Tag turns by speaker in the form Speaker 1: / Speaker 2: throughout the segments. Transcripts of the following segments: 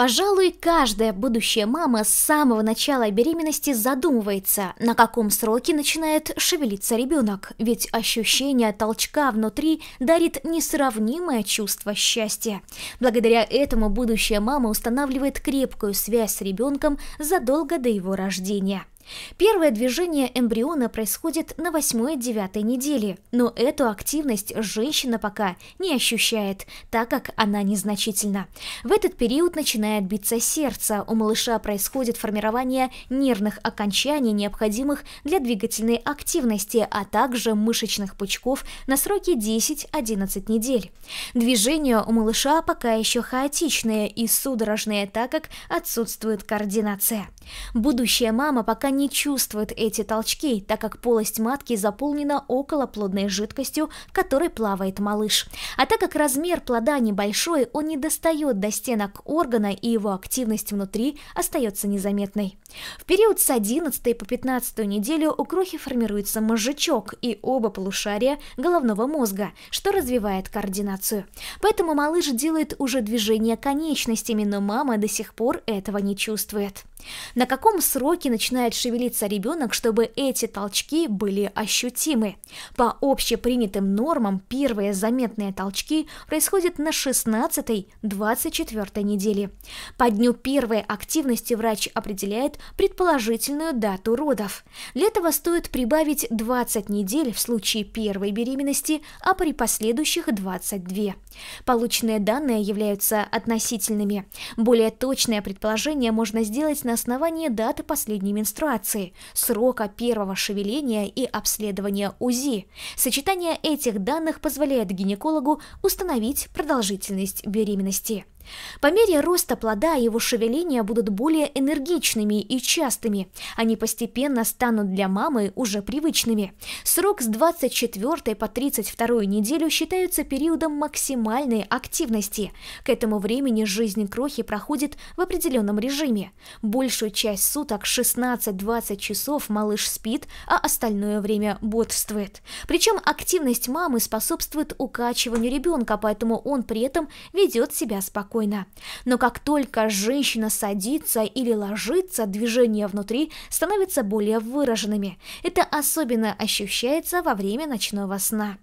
Speaker 1: Пожалуй, каждая будущая мама с самого начала беременности задумывается, на каком сроке начинает шевелиться ребенок, ведь ощущение толчка внутри дарит несравнимое чувство счастья. Благодаря этому будущая мама устанавливает крепкую связь с ребенком задолго до его рождения. Первое движение эмбриона происходит на 8-9 неделе, но эту активность женщина пока не ощущает, так как она незначительна. В этот период начинает биться сердце, у малыша происходит формирование нервных окончаний, необходимых для двигательной активности, а также мышечных пучков на сроке 10-11 недель. Движения у малыша пока еще хаотичные и судорожные, так как отсутствует координация. Будущая мама пока не чувствует эти толчки, так как полость матки заполнена околоплодной жидкостью, в которой плавает малыш. А так как размер плода небольшой, он не достает до стенок органа и его активность внутри остается незаметной. В период с 11 по 15 неделю у крохи формируется мозжечок и оба полушария головного мозга, что развивает координацию. Поэтому малыш делает уже движение конечностями, но мама до сих пор этого не чувствует. На каком сроке начинает шевелиться ребенок, чтобы эти толчки были ощутимы? По общепринятым нормам первые заметные толчки происходят на 16-24 неделе. По дню первой активности врач определяет предположительную дату родов. Для этого стоит прибавить 20 недель в случае первой беременности, а при последующих 22. Полученные данные являются относительными. Более точное предположение можно сделать на основании даты последней менструации, срока первого шевеления и обследования УЗИ. Сочетание этих данных позволяет гинекологу установить продолжительность беременности. По мере роста плода его шевеления будут более энергичными и частыми. Они постепенно станут для мамы уже привычными. Срок с 24 по 32 неделю считается периодом максимальной активности. К этому времени жизнь крохи проходит в определенном режиме. Большую часть суток, 16-20 часов, малыш спит, а остальное время бодрствует. Причем активность мамы способствует укачиванию ребенка, поэтому он при этом ведет себя спокойно спокойно. Но как только женщина садится или ложится, движения внутри становятся более выраженными. Это особенно ощущается во время ночного сна.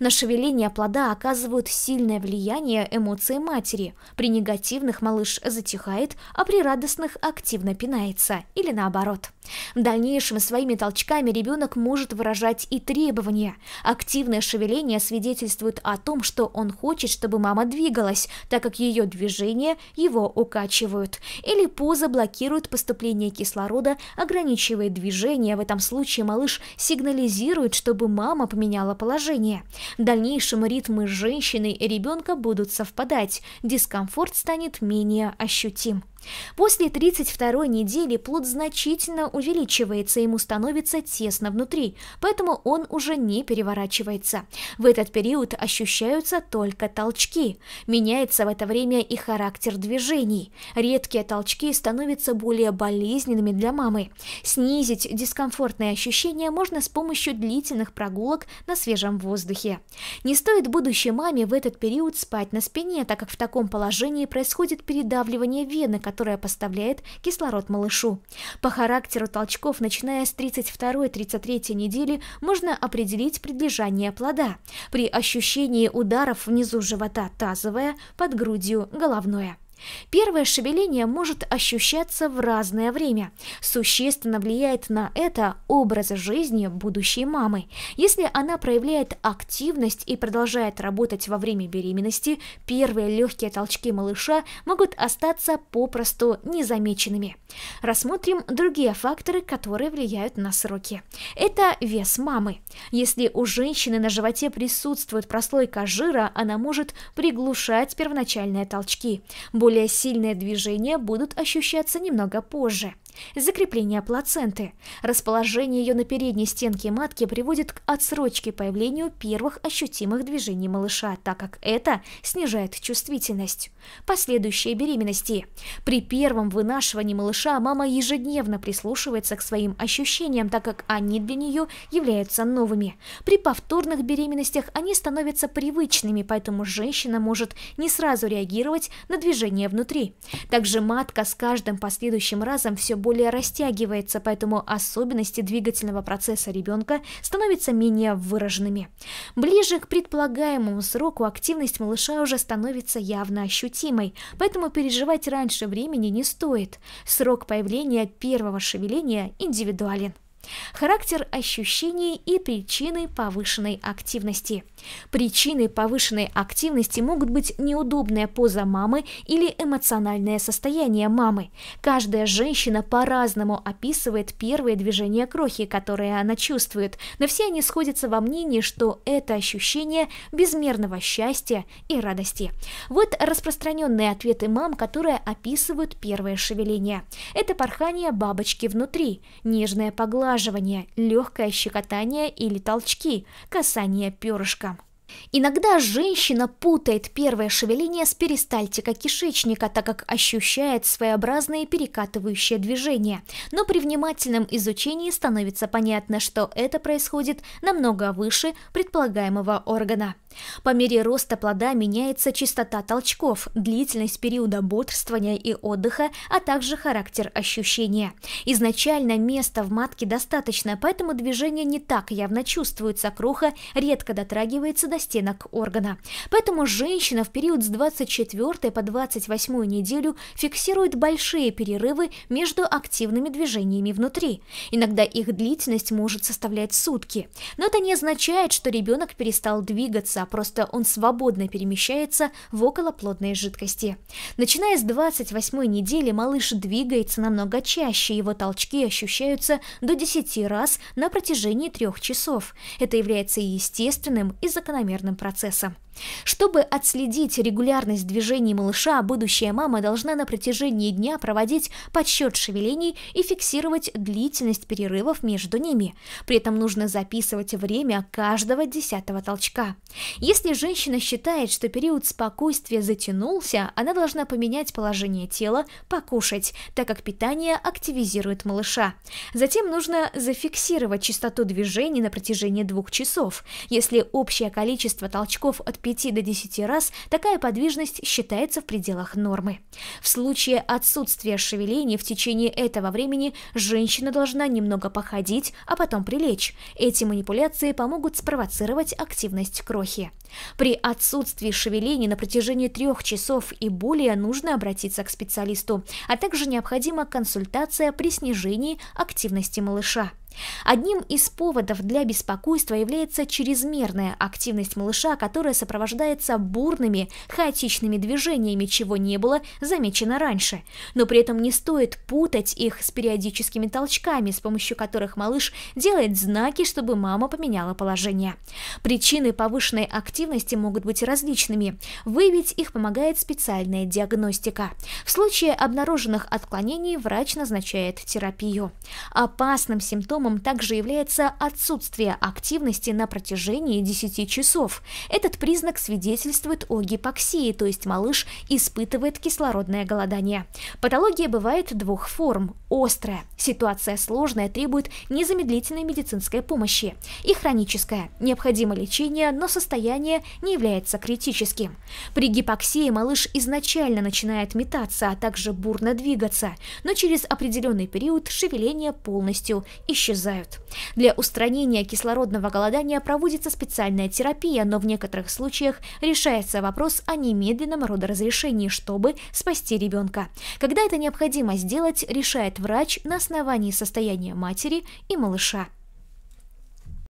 Speaker 1: На шевеление плода оказывают сильное влияние эмоции матери. При негативных малыш затихает, а при радостных активно пинается, или наоборот. В дальнейшем своими толчками ребенок может выражать и требования. Активное шевеление свидетельствует о том, что он хочет, чтобы мама двигалась, так как ее движения его укачивают. Или поза блокирует поступление кислорода, ограничивает движение. В этом случае малыш сигнализирует, чтобы мама поменяла положение. В дальнейшем ритмы женщины и ребенка будут совпадать, дискомфорт станет менее ощутим. После 32 недели плод значительно увеличивается, ему становится тесно внутри, поэтому он уже не переворачивается. В этот период ощущаются только толчки. Меняется в это время и характер движений. Редкие толчки становятся более болезненными для мамы. Снизить дискомфортные ощущения можно с помощью длительных прогулок на свежем воздухе. Не стоит будущей маме в этот период спать на спине, так как в таком положении происходит передавливание вены, которая поставляет кислород малышу. По характеру толчков, начиная с 32-33 недели, можно определить предлежание плода. При ощущении ударов внизу живота тазовое, под грудью головное. Первое шевеление может ощущаться в разное время. Существенно влияет на это образ жизни будущей мамы. Если она проявляет активность и продолжает работать во время беременности, первые легкие толчки малыша могут остаться попросту незамеченными. Рассмотрим другие факторы, которые влияют на сроки. Это вес мамы. Если у женщины на животе присутствует прослойка жира, она может приглушать первоначальные толчки. Более более сильные движения будут ощущаться немного позже. Закрепление плаценты. Расположение ее на передней стенке матки приводит к отсрочке появлению первых ощутимых движений малыша, так как это снижает чувствительность. Последующие беременности. При первом вынашивании малыша мама ежедневно прислушивается к своим ощущениям, так как они для нее являются новыми. При повторных беременностях они становятся привычными, поэтому женщина может не сразу реагировать на движение внутри. Также матка с каждым последующим разом все более растягивается, поэтому особенности двигательного процесса ребенка становятся менее выраженными. Ближе к предполагаемому сроку активность малыша уже становится явно ощутимой, поэтому переживать раньше времени не стоит. Срок появления первого шевеления индивидуален. Характер ощущений и причины повышенной активности. Причиной повышенной активности могут быть неудобная поза мамы или эмоциональное состояние мамы. Каждая женщина по-разному описывает первые движения крохи, которые она чувствует, но все они сходятся во мнении, что это ощущение безмерного счастья и радости. Вот распространенные ответы мам, которые описывают первое шевеление. Это порхание бабочки внутри, нежное поглаживание, поглаживание, легкое щекотание или толчки, касание перышка. Иногда женщина путает первое шевеление с перистальтикой кишечника, так как ощущает своеобразные перекатывающие движения. Но при внимательном изучении становится понятно, что это происходит намного выше предполагаемого органа. По мере роста плода меняется частота толчков, длительность периода бодрствования и отдыха, а также характер ощущения. Изначально места в матке достаточно, поэтому движение не так явно чувствуется, кроха редко дотрагивается до стенок органа. Поэтому женщина в период с 24 по 28 неделю фиксирует большие перерывы между активными движениями внутри. Иногда их длительность может составлять сутки. Но это не означает, что ребенок перестал двигаться, а просто он свободно перемещается в околоплодной жидкости. Начиная с 28 недели малыш двигается намного чаще, его толчки ощущаются до 10 раз на протяжении трех часов. Это является естественным и закономерным закономерным процессом. Чтобы отследить регулярность движений малыша, будущая мама должна на протяжении дня проводить подсчет шевелений и фиксировать длительность перерывов между ними. При этом нужно записывать время каждого десятого толчка. Если женщина считает, что период спокойствия затянулся, она должна поменять положение тела, покушать, так как питание активизирует малыша. Затем нужно зафиксировать частоту движений на протяжении двух часов. Если общее количество толчков от 5 до 10 раз, такая подвижность считается в пределах нормы. В случае отсутствия шевелений в течение этого времени женщина должна немного походить, а потом прилечь. Эти манипуляции помогут спровоцировать активность крохи. При отсутствии шевелений на протяжении трех часов и более нужно обратиться к специалисту, а также необходима консультация при снижении активности малыша. Одним из поводов для беспокойства является чрезмерная активность малыша, которая сопровождается бурными, хаотичными движениями, чего не было замечено раньше. Но при этом не стоит путать их с периодическими толчками, с помощью которых малыш делает знаки, чтобы мама поменяла положение. Причины повышенной активности могут быть различными. Выявить их помогает специальная диагностика. В случае обнаруженных отклонений врач назначает терапию. Опасным симптомом симптомом также является отсутствие активности на протяжении 10 часов. Этот признак свидетельствует о гипоксии, то есть малыш испытывает кислородное голодание. Патология бывает двух форм. Острая. Ситуация сложная, требует незамедлительной медицинской помощи. И хроническая. Необходимо лечение, но состояние не является критическим. При гипоксии малыш изначально начинает метаться, а также бурно двигаться, но через определенный период шевеление полностью исчезает исчезают. Для устранения кислородного голодания проводится специальная терапия, но в некоторых случаях решается вопрос о немедленном родоразрешении, чтобы спасти ребенка. Когда это необходимо сделать, решает врач на основании состояния матери и малыша.